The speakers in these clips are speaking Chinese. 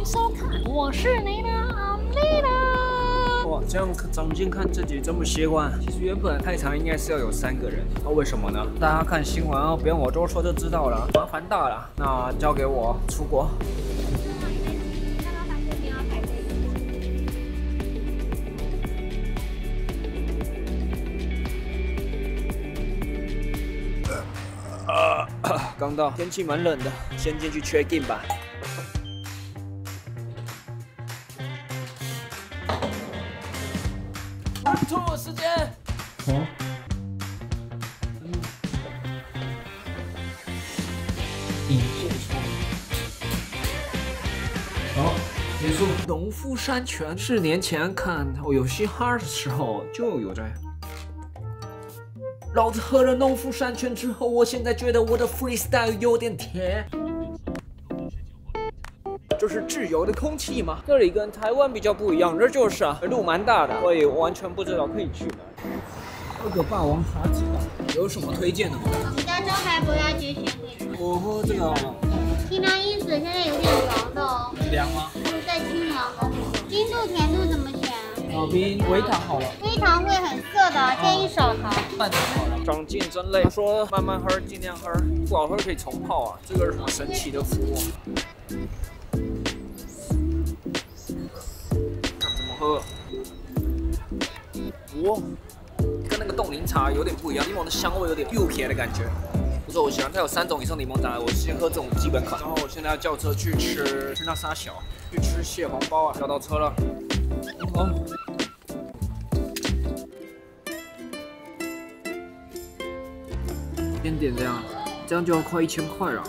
迎收看，我是你的阿丽达。哇，这样长近看这集这么喜欢。其实原本太长应该是要有三个人，那为什么呢？大家看新闻啊，不用我多说就知道了，麻烦大了。那交给我出国。刚到，天气蛮冷的，先进去 check in 吧。错时间。好。引线好，结束。农夫山泉，四年前看我有嘻哈的时候就有在。老子喝了农夫山泉之后，我现在觉得我的 freestyle 有点甜。这是自由的空气嘛？这里跟台湾比较不一样，这就是啊，路蛮大的，所以完全不知道可以去哪。喝个霸王茶几吧，有什么推荐的吗？你的招牌不要节选点。我喝这个。清凉因子，现在有点凉的哦。凉吗？是在清凉的。冰度、甜度怎么选？老冰微糖好了。微糖会很涩的，建议少糖。半糖好了。长进真累。他说慢慢喝，尽量喝，不好喝可以重泡啊。这个是什么神奇的服务？喝？哇，跟那个冻柠茶有点不一样，柠檬的香味有点又甜的感觉。不错，我喜欢。它有三种以上柠檬茶，我先喝这种基本款。然后我现在要叫车去吃，去那沙小，去吃蟹黄包啊。叫到车了。好。点点这样，这样就要快一千块了。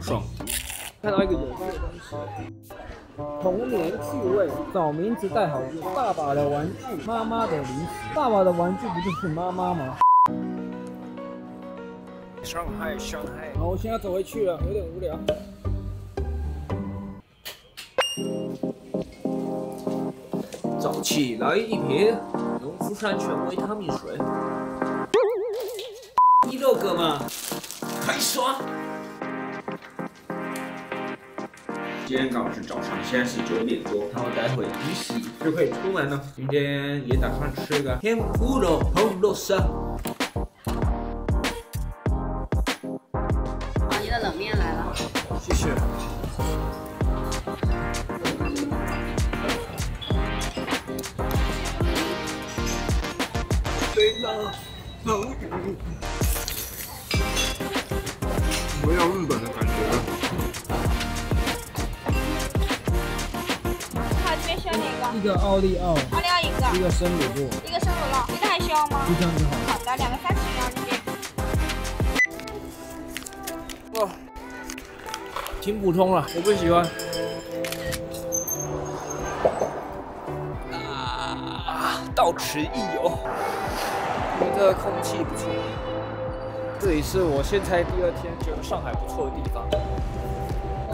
很爽！看到一个有趣的东西，童年趣味，找名字带好字。爸爸的玩具，妈妈的零食。爸爸的玩具不就是妈妈吗？上海，上海。好，我现在走回去了，有点无聊。早起来一瓶农夫山泉维他命水，第六个嘛，开刷。今天刚好是早上，现在是九点多，然后待会一洗就可以出门了。今天也打算吃个天妇罗红肉丝。你的冷面来了，谢谢。飞了，冷雨，没有日本的感觉一个奥利奥，奥利奥一个，一个生乳酪，一个生乳酪，别的还需要吗？就这样就好。好的，两个三十元这边。哇，挺普通了，我不喜欢。啊，到此一游。这个空气不错，这里是我现在第二天觉得上海不错的地方。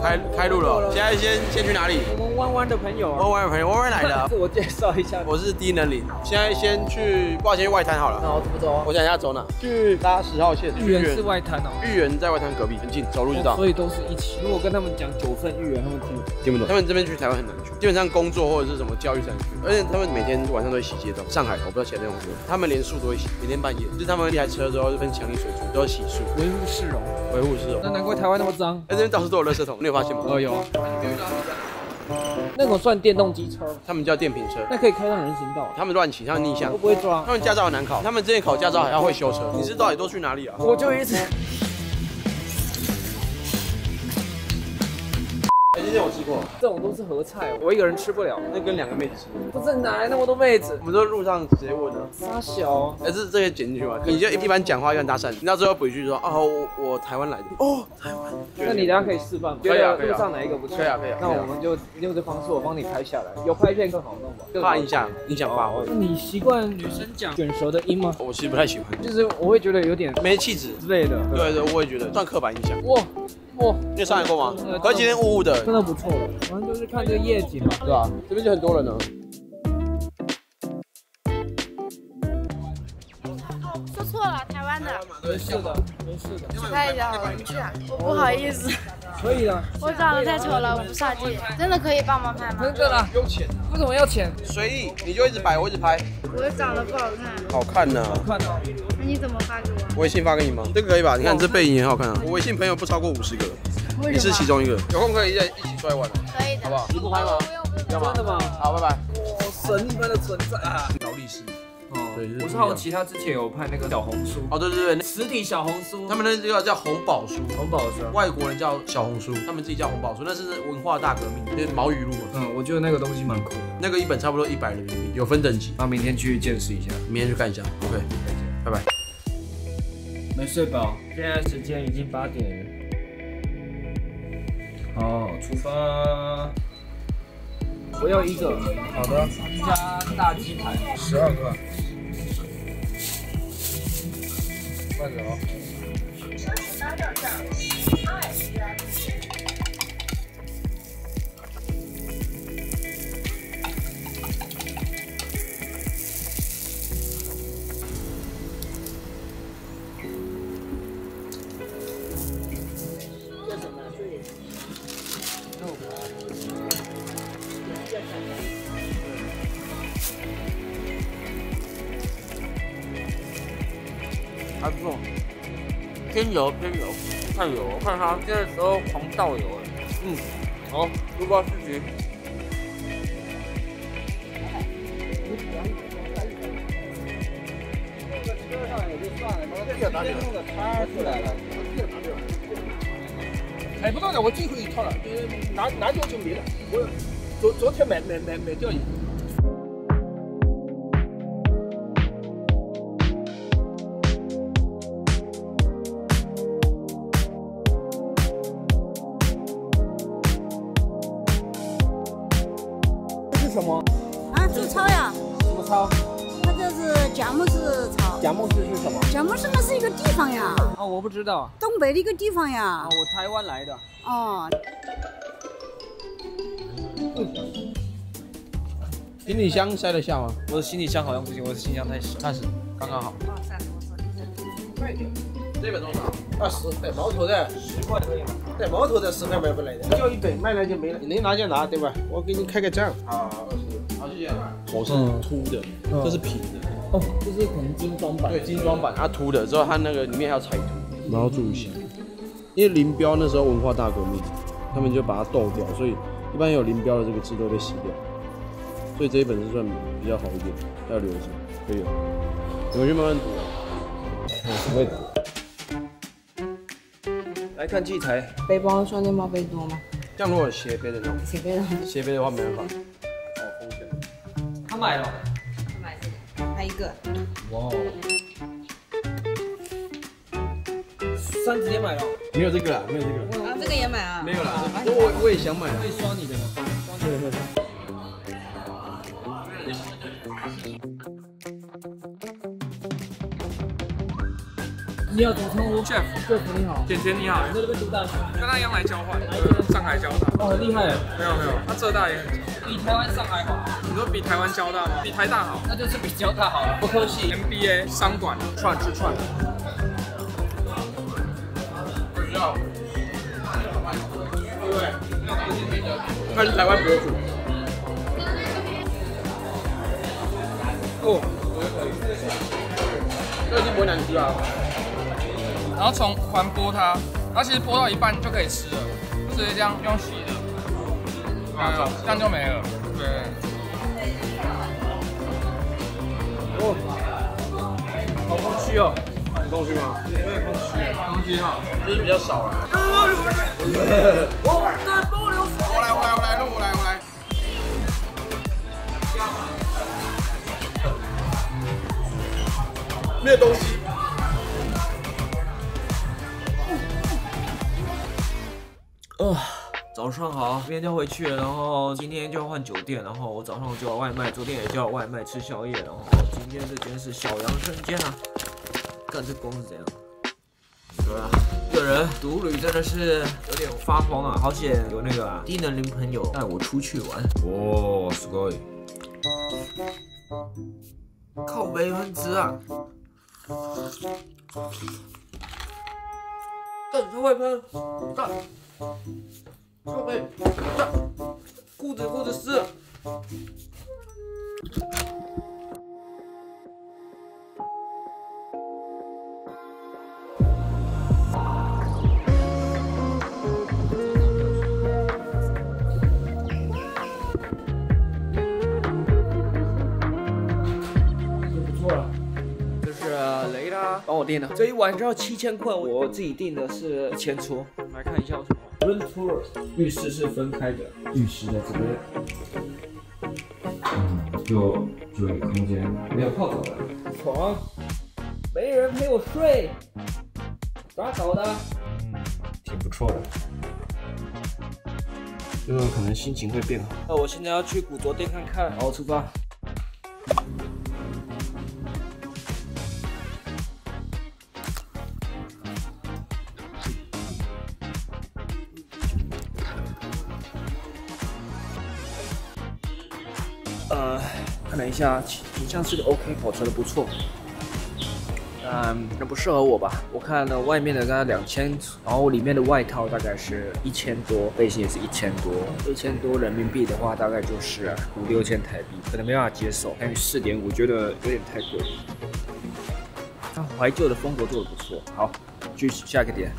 开开路了，现在先先去哪里？我们弯弯的朋友，弯弯的朋友，弯弯来的。自我介绍一下，我是低能林。现在先去，不先去外滩好了。那我怎么走啊？我想一下走哪？去搭十号线。豫园是外滩哦。豫园在外滩隔壁，很近，走路就到。所以都是一起。如果跟他们讲九份豫园，他们听听不懂。他们这边去台湾很难去，基本上工作或者是什么教育才能去。而且他们每天晚上都会洗街道。上海我不知道其他地方有没有，他们连树都会洗，每天半夜。就是他们一台车之后就分强力水柱，都要洗树，维护市容，维护市容。那难怪台湾那么脏。哎，这边到处都有垃圾桶，你有发现吗？哦，有。那种算电动机车，他们叫电瓶车，那可以开上人行道。他们乱骑，他们逆向，会不会抓？他们驾照很难考，他们之前考驾照还要会修车。你是到底都去哪里啊？我就一直。前有吃过，这种都是合菜，我一个人吃不了。那跟两个妹子吃。不是哪来那么多妹子我？们都路上直接问的，傻小，哎，这这些剪进去吗？你就一般讲话一般搭讪，你到最后补一句说，哦，我我台湾来的。哦，台湾。那你等下可以示范吗？可以啊可以啊路上哪一个不错？可以啊可以啊那我们就用这方式，我帮你拍下来，有拍片更好弄吧？发印象，影响发挥那。你习惯女生讲卷舌的音吗？我其实不太喜欢，就是我会觉得有点没气质。之类的。对对，我也觉得算刻板印象。哇哇，你有上来过吗呃？可是今天雾雾的，真的不错了。反正就是看这个夜景嘛。对吧？这边就很多人呢。说错了，台湾的。没事的，没事的，拍一下好了，你去啊。我不好意思，可以的。我长得太丑了，我不上镜。真的可以帮忙拍吗？真的啦，不用钱，为什么要钱？随意，你就一直摆，我一直拍。我长得不好看，好看呢，看到那你怎么发给我？微信发给你吗？这个可以吧？你看这背影也很好看啊。我微信朋友不超过五十个，你是其中一个。有空可以一起一起出来玩，可以的，好不好？你不拍吗？要吗？真的吗？好，拜拜。哇，神一般的存在啊！劳力士。哦我是好奇他之前有拍那个小红书，哦，对对对，实体小红书，他们那个叫红宝书，红宝书。外国人叫小红书，他们自己叫红宝书，那是文化大革命，就是毛语录嘛。嗯，我觉得那个东西蛮酷的，那个一本差不多一百人民币，有分等级。那明天去见识一下。明天去看一下，OK，拜拜。没睡饱，现在时间已经八点。好，出发。我要一个，好的，加大鸡排，十二个。慢走。还不错，偏油偏油，太油，我看它这个时候狂倒油了。嗯，好，不包四局。哎不到的，我最后一套了，拿拿掉就没了。我昨昨天买买买买掉一个。不知道，东北的一个地方呀啊，。我台湾来的。哦，行李箱塞得下吗？我的行李箱好像不行，我的行李箱太小。但是，刚刚好。这本多少？二十，带毛头的，十块可以吗？带毛头的十块买不来的，就一本卖了就没了，你能拿就拿，对吧？我给你开个账。啊，二十，好，谢谢。头是凸的，嗯这是平的。哦，这是可能精装版。对，精装版，它凸的，之后它那个里面还要彩图。然后注意一下，因为林彪那时候文化大革命，他们就把它斗掉，所以一般有林彪的这个字都被洗掉。所以这一本是算比较好一点，要留着，可以有。你回去慢慢读啊。味道。来看器材，背包双肩包背多吗？这样如果斜背的那种，谁背的？斜背的话没办法。哦，风险。他买了。他买这个，还一个。哇三直接买了，没有这个啦，没有这个。啊，这个也买啊？没有啦，我我也想买啊。会刷你的吗？刷你好，怎么称呼？Chef。Chef 你好。甜甜你好，你在这边读大学？跟他一样来交换，上海交大。哦，很厉害。没有没有，他浙大也很强。比台湾上海好，你说比台湾交大吗？比台大好。那就是比交大好了。不科系。MBA 商管串是串。他是台湾博主。哦，这个是不会难吃啊。然后从环剥它，它其实剥到一半就可以吃了，就直接这样用洗的，嗯，这样就没了。对，哦，好空虚哦。东西吗？东西哈。就是比较少了。我来我来我来，我来我来。没有东西。哦，早上好，明天就要回去了，然后今天就要换酒店，然后我早上叫了外卖，昨天也叫了外卖吃宵夜，然后今天这间是小杨生煎啊，干这工是怎样？对啊，一个人独旅真的是有点发慌啊，好险有那个、啊、低能零朋友带我出去玩。哦，すごい。靠北分子啊！干他外喷，干！靠北，干！裤子裤子湿 我订的，这一晚就要七千块，我自己订的是一千出。来看一下有什么 room tour，浴室是分开的，浴室在这边，嗯，有注意空间，没有泡澡的床，没人陪我睡，咋搞的？嗯，挺不错的。就可能心情会变好。那我现在要去古着店看看，然后出发。看了一下，挺像是个 OK，保持的不错。嗯，那不适合我吧？我看了外面的大概两千，然后里面的外套大概是一千多，背心也是一千多，一千多人民币的话，大概就是五六千台币，可能没办法接受。但是四点五，觉得有点太贵。它怀旧的风格做的不错。好，去下一个点。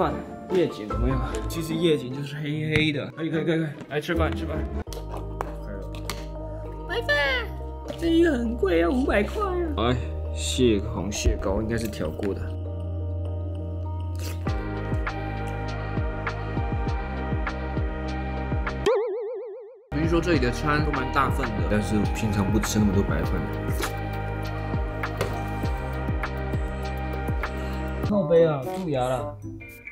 饭，夜景怎么样？其实夜景就是黑黑的。可以，可以，可以，可以，来吃饭，吃饭。外卖，这个很贵啊，五百块啊。哎，蟹红蟹膏应该是调过的。比如说这里的餐都蛮大份的，但是平常不吃那么多白饭的。靠背啊，蛀牙了，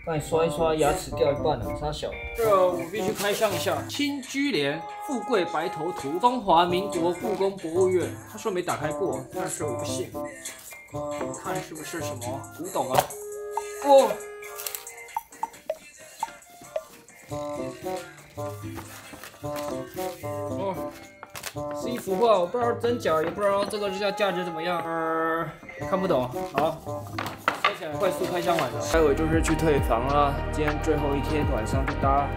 刚才刷一刷，牙齿掉一半了，傻小。这个我必须开箱一下，清居联富贵白头图，中华民国故宫博物院。他说没打开过，但是我不信，看是不是什么古董啊？哦。哦，是一幅画，我不知道真假，也不知道这个价价值怎么样，呃，看不懂。好。快速开箱完了，待会就是去退房了。今天最后一天，晚上就搭。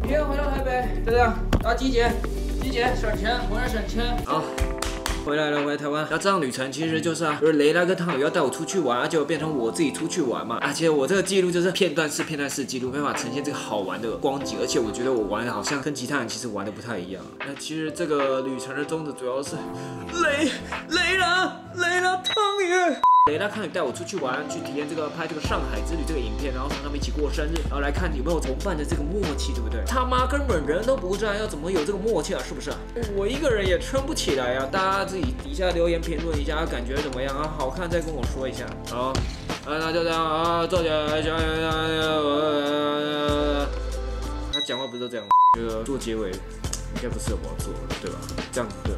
明天回到台北，就这样。啊，机姐，机姐，省钱，回来省钱。好。回来了，回来台湾。那这趟旅程其实就是啊，就是雷拉跟汤友要带我出去玩，结果变成我自己出去玩嘛。而且我这个记录就是片段式、片段式记录，没办法呈现这个好玩的光景。而且我觉得我玩的好像跟其他人其实玩的不太一样。那其实这个旅程的宗旨主要是雷雷拉雷拉汤友。雷拉康也带我出去玩，去体验这个拍这个上海之旅这个影片，然后和他们一起过生日，然后来看有没有同伴的这个默契，对不对？他妈根本人都不在，要怎么有这个默契啊？是不是？我一个人也撑不起来啊！大家自己底下留言评论一下，感觉怎么样啊？好看再跟我说一下。好，啊，那就这样啊，坐下来，加油加油！他讲话不是都这样吗？这个做结尾应该不适合我做，对吧？这样子对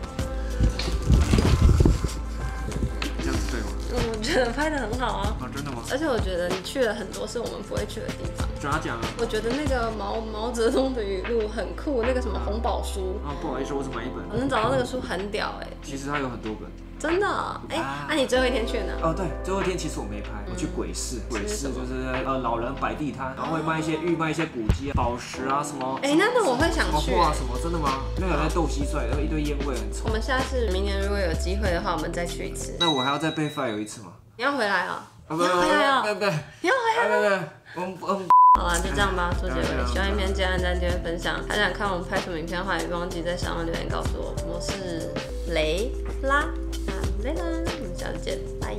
我觉得拍的很好啊。啊，真的吗？而且我觉得你去了很多是我们不会去的地方。怎样讲啊？我觉得那个毛毛泽东的语录很酷，那个什么红宝书，啊，不好意思，我只买一本。我能找到那个书很屌哎、其实它有很多本。真的哦。哎、啊那、你最后一天去哪？哦，对，最后一天其实我没拍，我去鬼市，鬼市就是呃老人摆地摊，然后会卖一些玉卖一些古迹啊、宝石啊什么。哎、那那我会想去、什么画什么？真的吗？那有在斗蟋蟀，然后一堆烟味很臭我。们下次明年如果有机会的话，我们再去一次。那我还要再被 fire 一次吗？你要回来啊、你要回来啊、不不，你要回来不不不，我们我们好啦，就这样吧，做结尾。嗯喜欢影片记得按赞、订阅、分享。还想看我们拍什么影片的话，也别忘记在下方留言告诉我。我是雷拉，那雷拉，我们下次见，拜。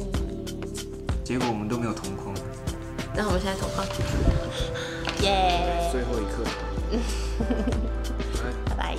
结果我们都没有同框，那我们现在同框，耶，最后一刻。拜拜。